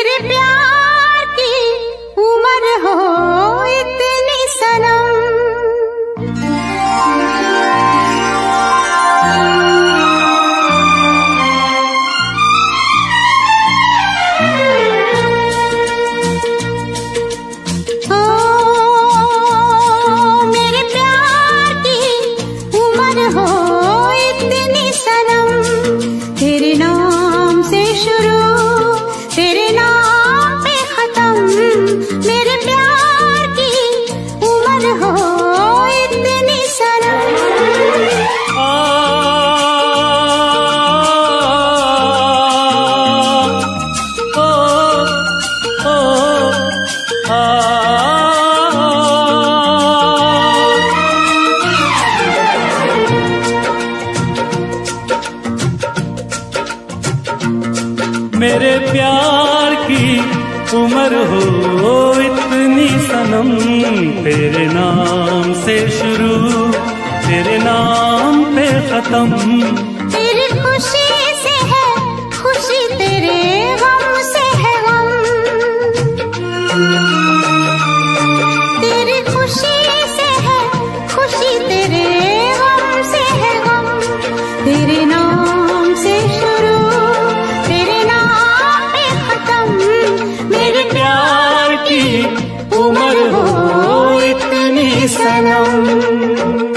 मेरे प्यार पे तेरी खुशी से है, खुशी तेरे गम से है गम। तेरी खुशी से है, खुशी तेरे गम से है गम। तेरे नाम से शुरू, तेरे नाम पे खत्म। मेरे प्यार की उम्र हो इतनी सनम।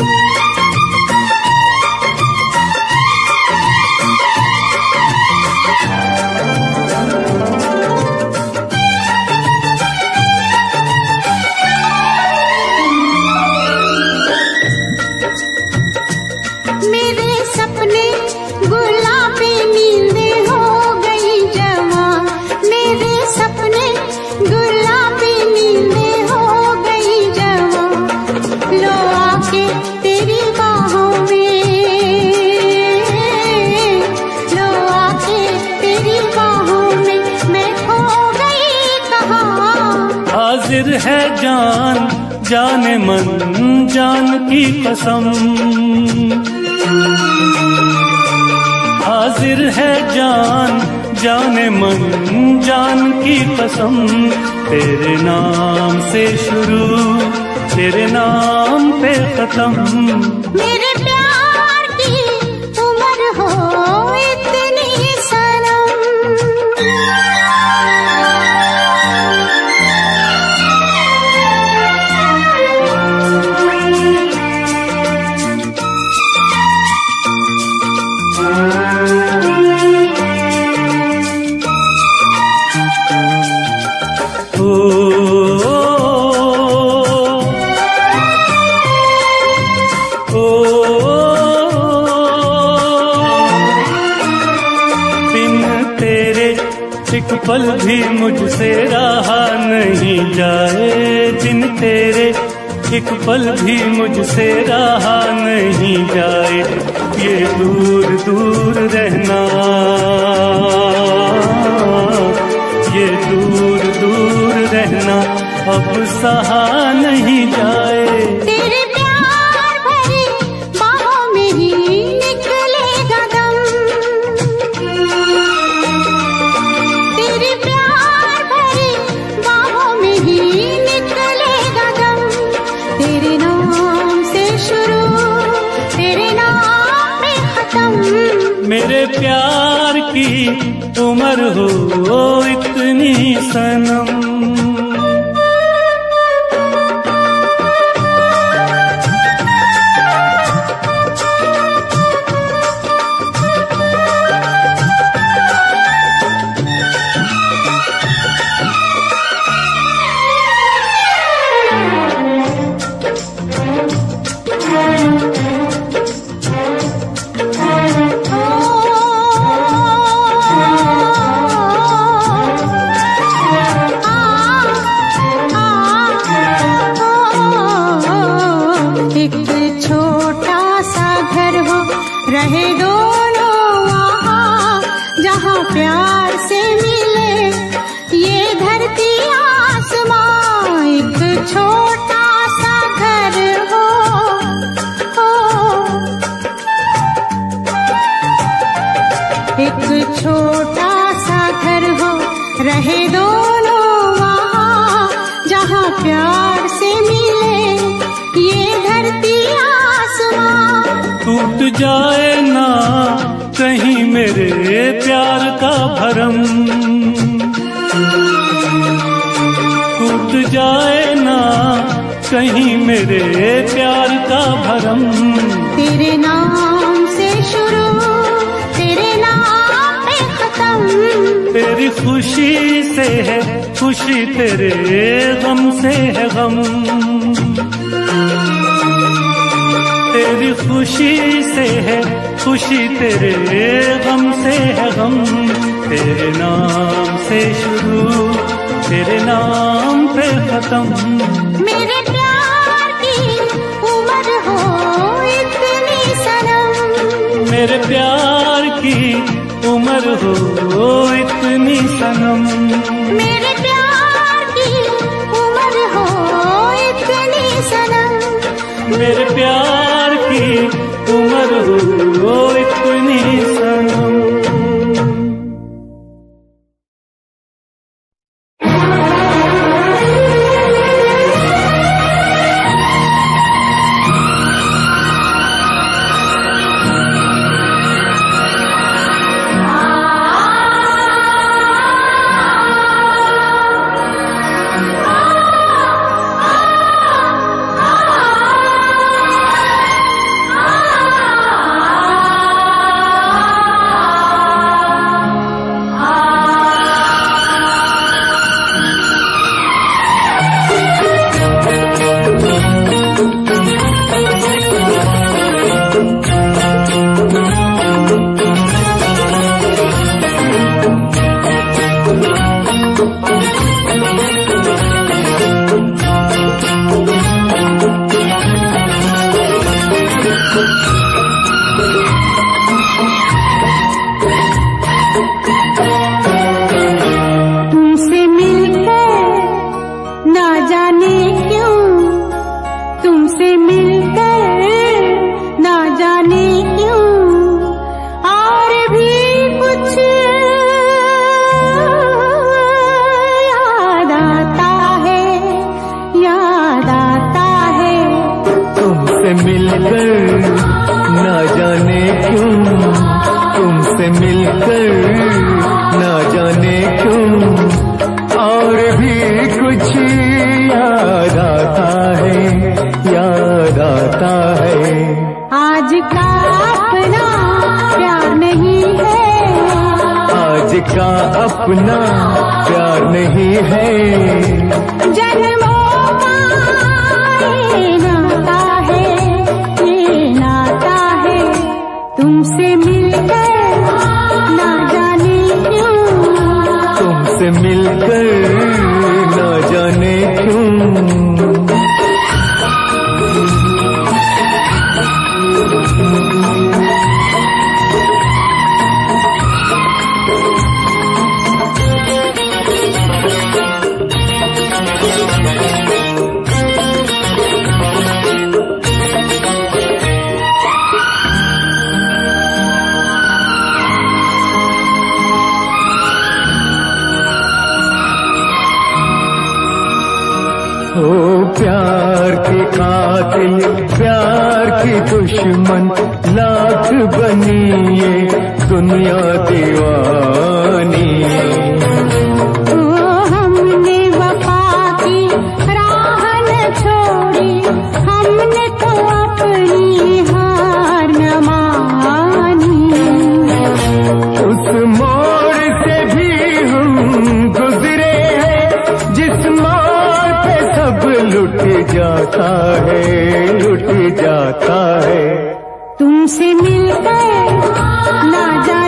जान मन, जान की कसम। हाजिर है जान, जाने मन, जान की कसम। तेरे नाम से शुरू, तेरे नाम पे खत्म। पल भी मुझसे रहा नहीं जाए। बिन तेरे एक पल भी मुझसे रहा नहीं जाए, ये दूर दूर रहना। ये दूर दूर रहना, अब सहा नहीं जाए। तेरे उम्र हो इतनी सनम। प्यार से मिले ये धरती आसमां एक छोटा सा घर हो, हो। एक छोटा सा घर हो रहे दोनों वहाँ जहाँ प्यार से मिले ये धरती आसमां। टूट जाए ना मेरे प्यार का भरम। टूट जाए ना कहीं मेरे प्यार का भरम। तेरे नाम से शुरू तेरे नाम पे खत्म। तेरी खुशी से है खुशी तेरे गम से है गम। तेरी खुशी से है खुशी तेरे गम से है गम तेरे नाम से शुरू तेरे नाम पे खत्म। मेरे प्यार की उम्र हो इतनी सनम। मेरे प्यार की उम्र हो इतनी सनम। का अपना प्यार नहीं है। जन्मों का ये नाता है ये नाता है। तुमसे मिलकर ना जाने क्यों? तुमसे मिलकर दुश्मन लाख बनी ये दुनिया दीवानी। हमने वफा की राह न छोड़ी हमने तो अपनी हार न मानी। उस मोड़ से भी हम गुजरे हैं जिस मोड़ पे सब लुट जाता है। तुमसे मिलकर ना जाने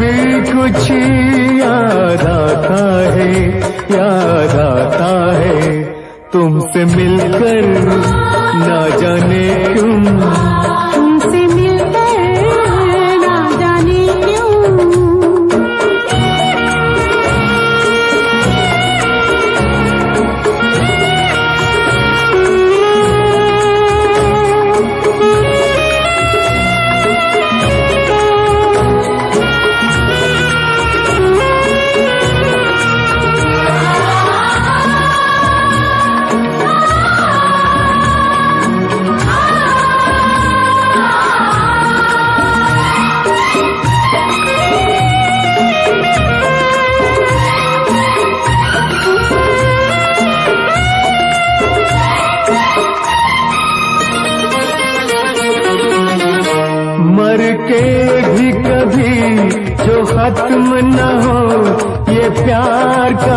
भी कुछ याद आता है याद आता है। तुमसे मिलकर ना जाने क्यों? न हो ये प्यार का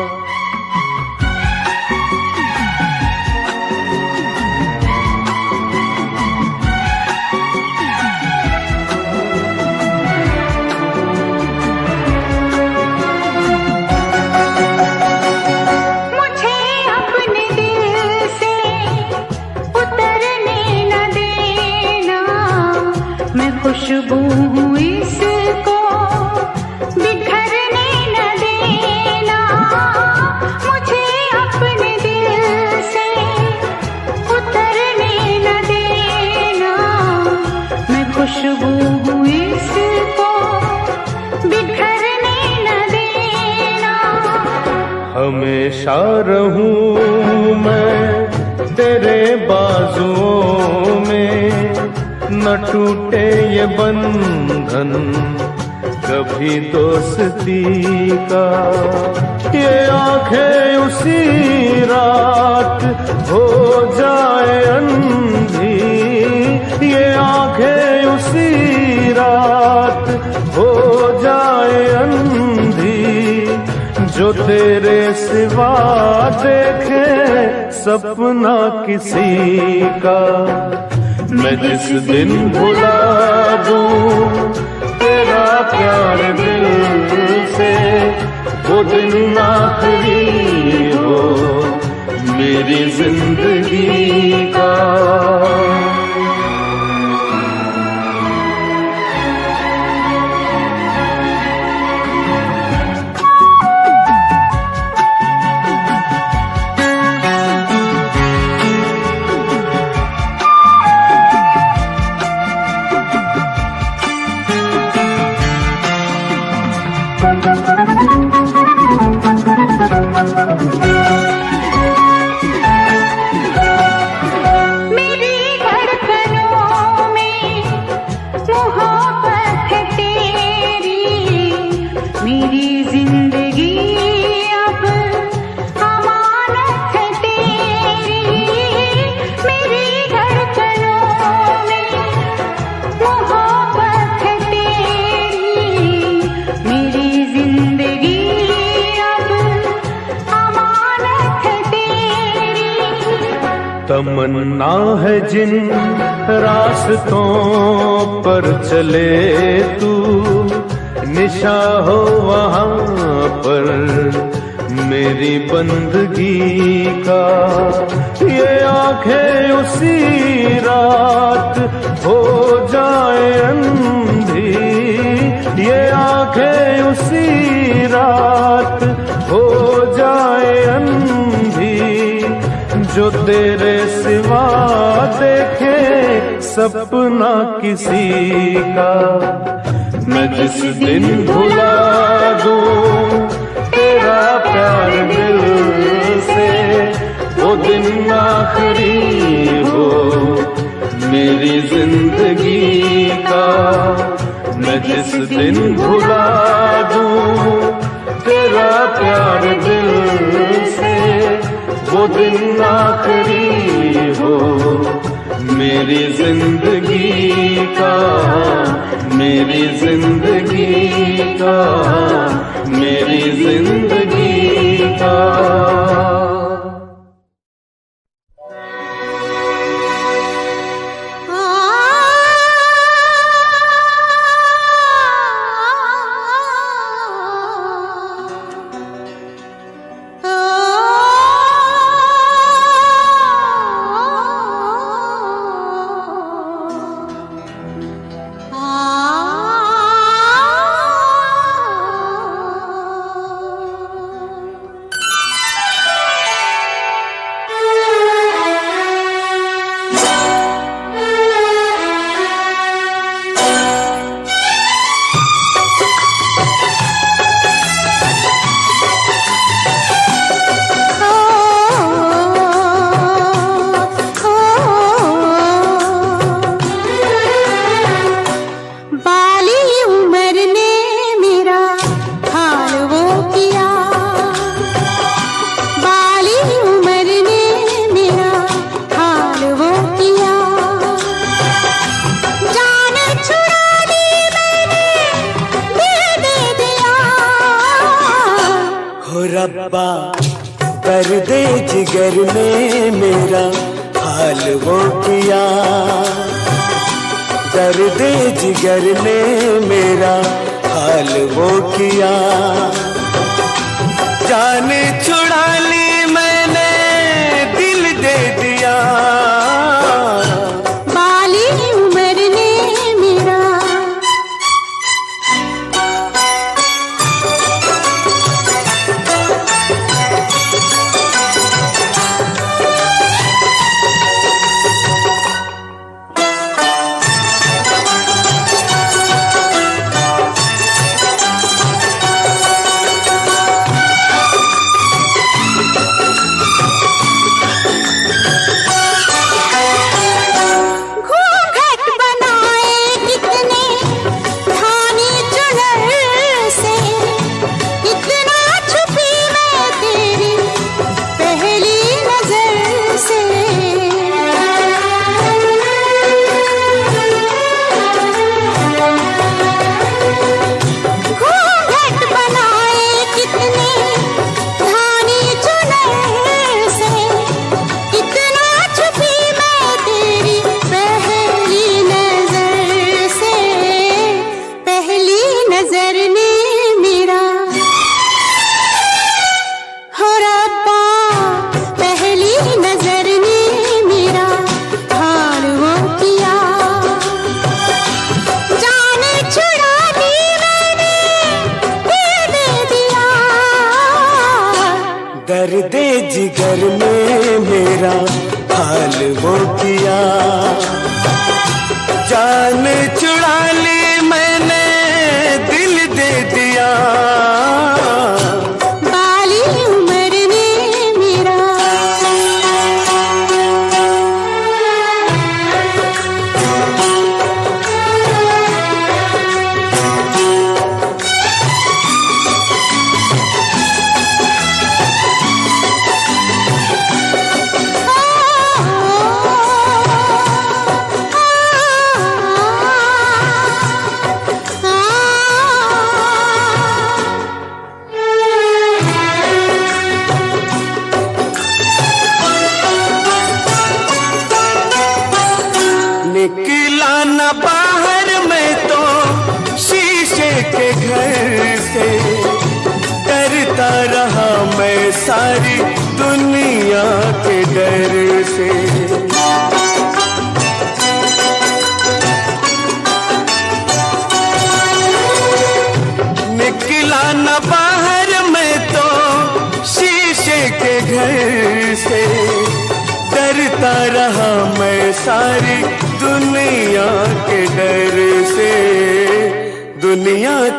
रहूँ मैं तेरे बाजुओं में। न टूटे ये बंधन, कभी दोस्ती का। ये आँखें उसी रात हो जाए अंधी। ये आँखें उसी रात हो जाए अंधी। जो तेरे सिवा देखे सपना किसी का। मैं जिस दिन भुला दूँ, तेरा प्यार दिल से, वो दिन आखिरी हो मेरी ज़िंदगी का। तमन्ना है जिन रास्तों पर चले तू, निशा हो वहाँ पर मेरी बंदगी का। ये आँखें उसी रात हो जाए अंधी, ये आँखें उसी रात हो जाए अंधी, जो तेरे सिवा देखे सपना किसी का। मैं जिस दिन भुला दूँ, तेरा प्यार दिल से, वो दिन आखिरी हो, मेरी ज़िंदगी का। मैं जिस दिन भुला दूँ, तेरा प्यार दिल वो दिन आखिरी हो। मेरी ज़िंदगी का मेरी ज़िंदगी का मेरी ज़िंदगी का।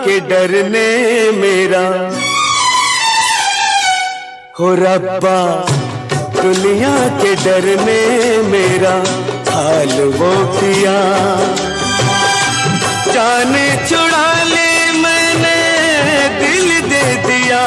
के डरने मेरा। हो रब्बा, दुनिया के डरने मेरा हाल वो किया जाने छुड़ा ले मैंने, दिल दे दिया।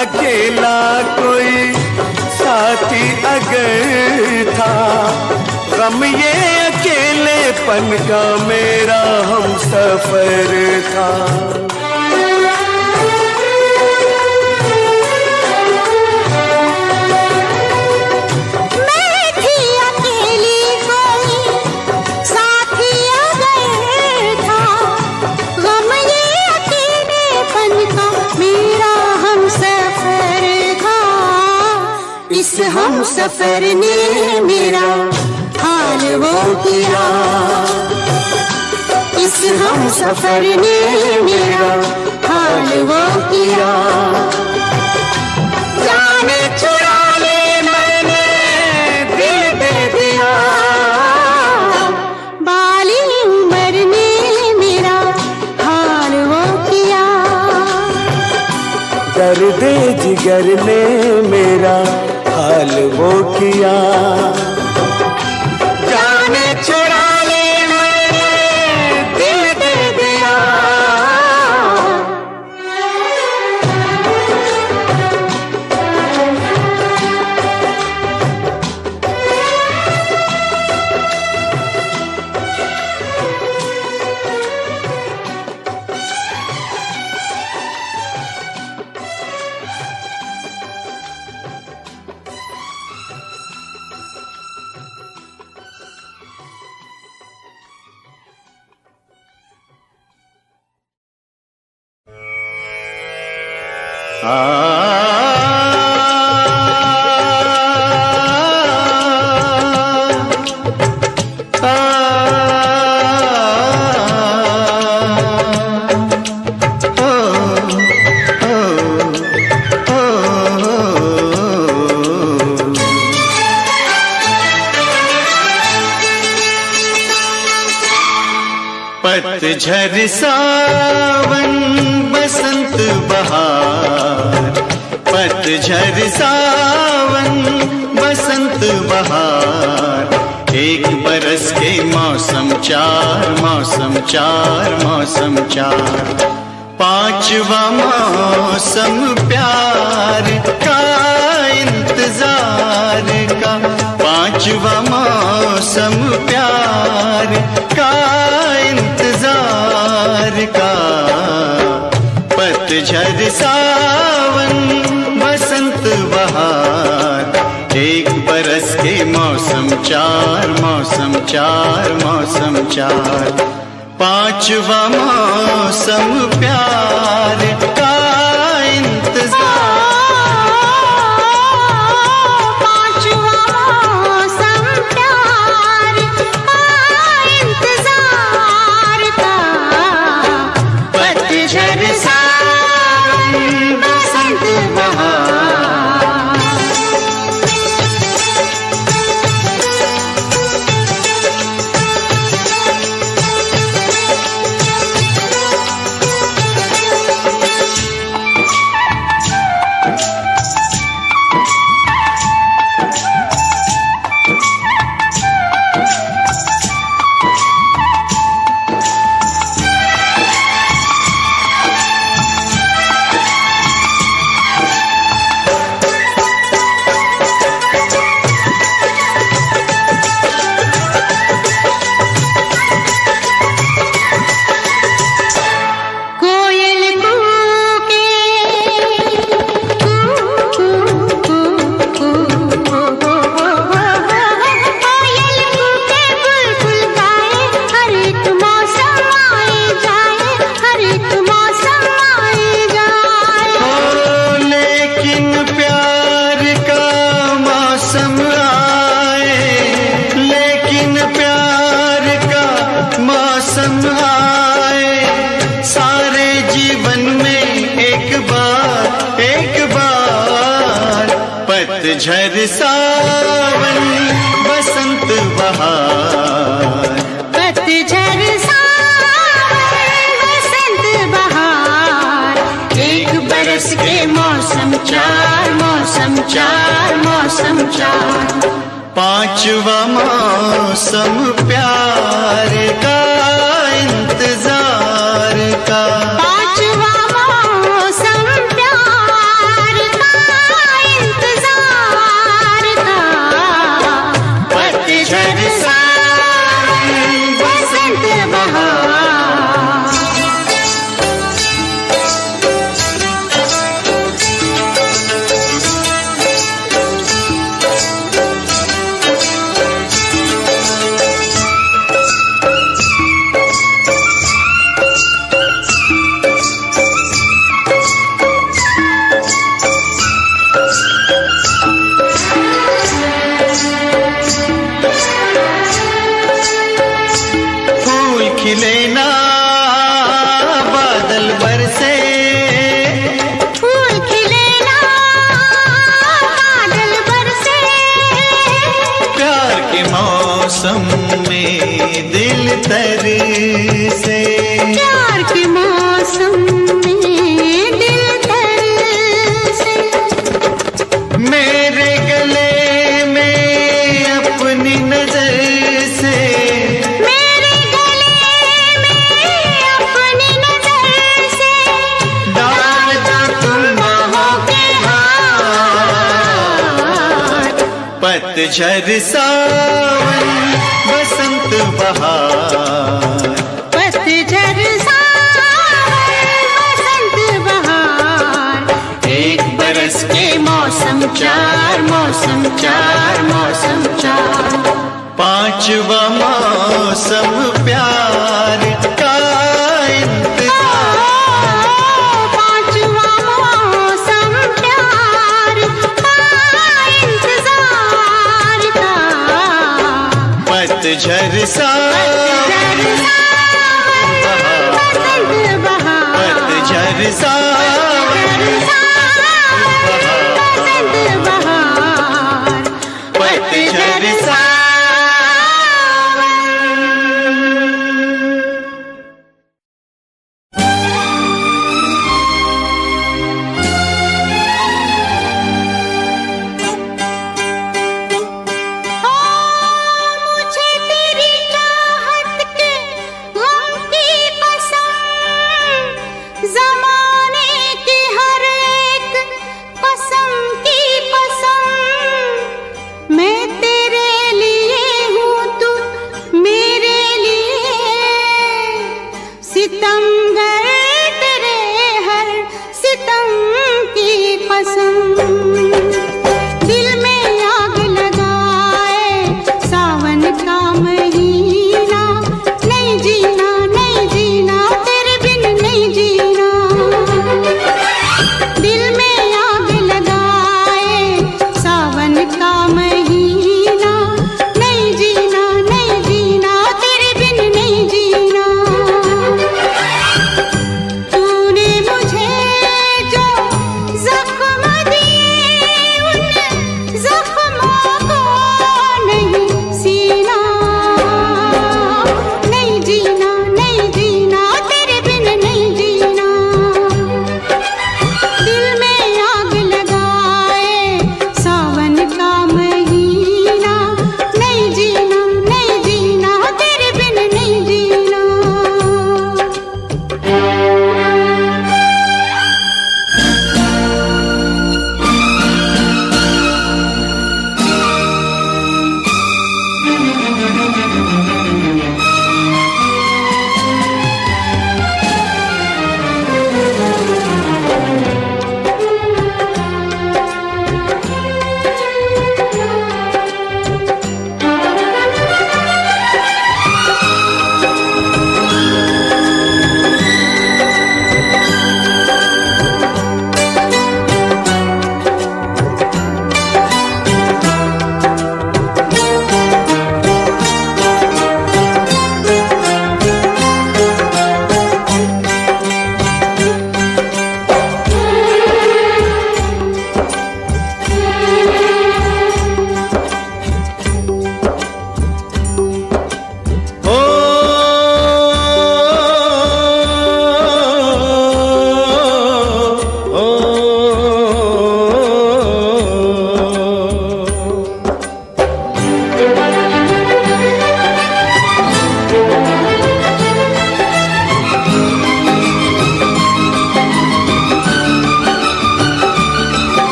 अकेला कोई साथी अगर था। गम ये अकेले पन का मेरा हम सफ़र था। हम सफ़र ने मेरा हाल वो किया इस हम सफ़र ने मेरा वो बाली ने मेरा हाल वो किया दर्द जिगर ने मेरा हाल वो किया। पतझर सावन पतझर सावन बसंत बहार। एक बरस के मौसम चार मौसम चार मौसम चार। पांचवा मौसम प्यार का इंतज़ार का। पांचवा मौसम प्यार का इंतज़ार का। पतझर सावन बहार एक बरस के मौसम चार मौसम चार मौसम चार। पांचवा मौसम प्यार का इंतज़ार। चार मौसम चार। पांचवा मौसम प्यार का झर सावन बसंत बहार। बसंत बहार। एक बरस के मौसम चार मौसम चार मौसम चार। पांचवा मौसम प्यार। झरसा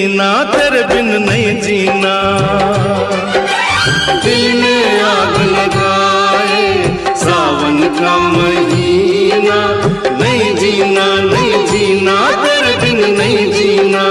जीना तेरे बिन नहीं जीना। दिल में आग लगाए, सावन का महीना। नहीं जीना नहीं जीना तेरे बिन नहीं जीना।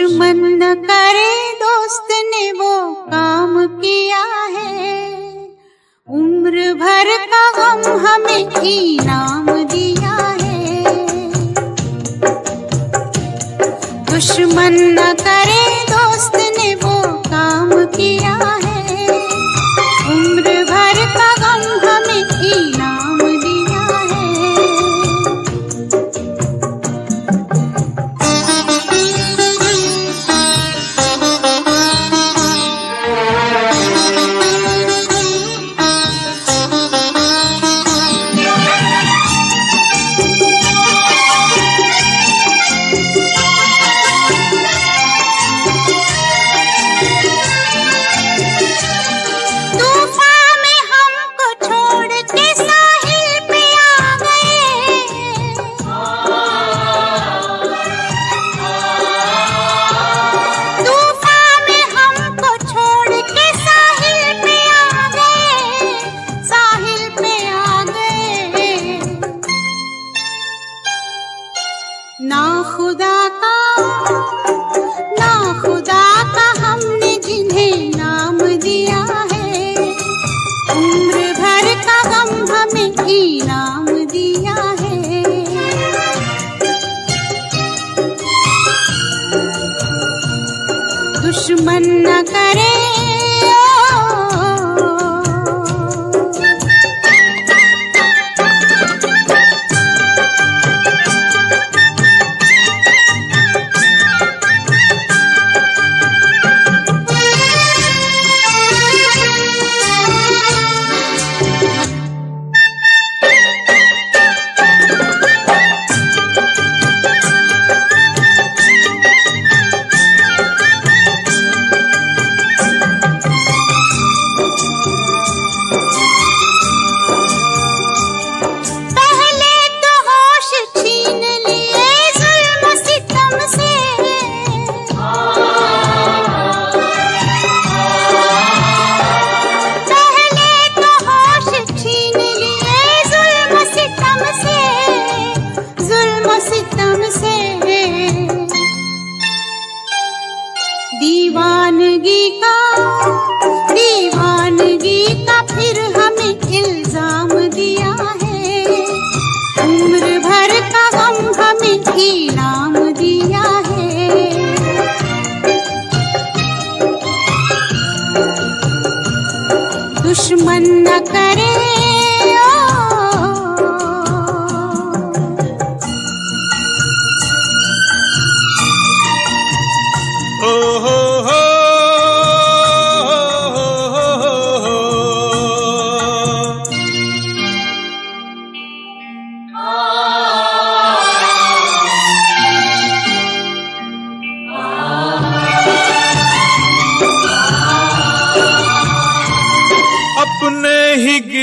दुश्मन न करे दोस्त ने वो काम किया है। उम्र भर का हम हमें इनाम दिया है। दुश्मन न करे दोस्त ने वो काम किया है। उम्र भर का गम हमें इनाम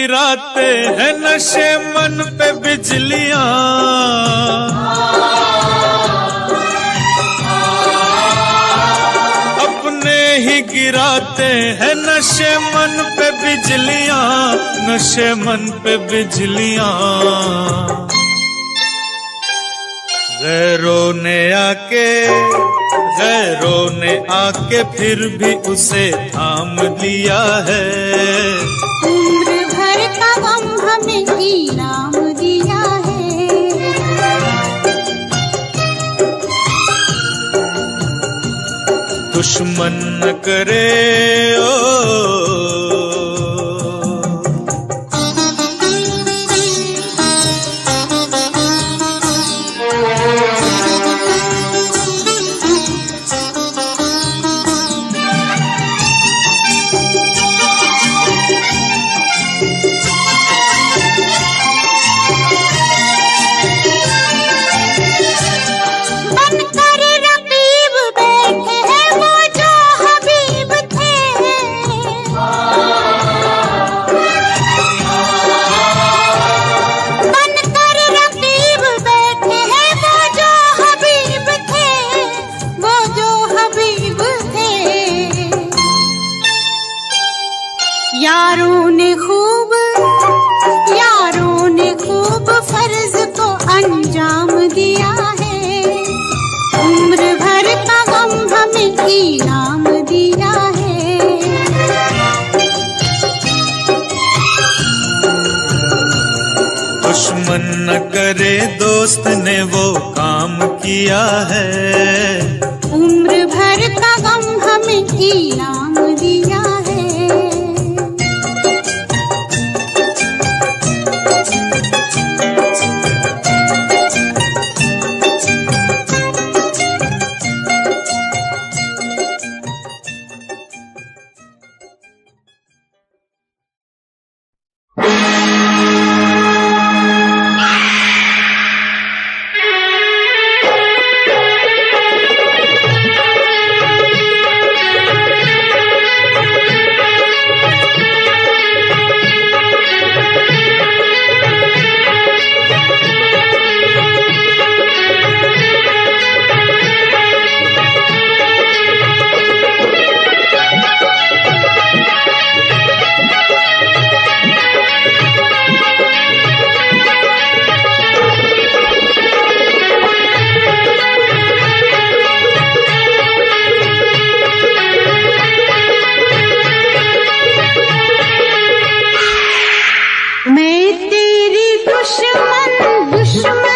गिराते हैं नशे मन पे बिजलियाँ। अपने ही गिराते हैं नशे मन पे बिजलियाँ, नशे मन पे बिजलियाँ। गैरों ने आके, गैरों ने आके फिर भी उसे थाम लिया है। दुश्मन न करे ओ। यारों ने खूब यारों ने खूब फ़र्ज़ को अंजाम दिया है। उम्र भर का गम हमें इनाम दिया है। दुश्मन न करे दोस्त ने वो काम किया है। उम्र भर का गम हमें इनाम दिया दुश्मन दुश्मन